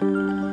Música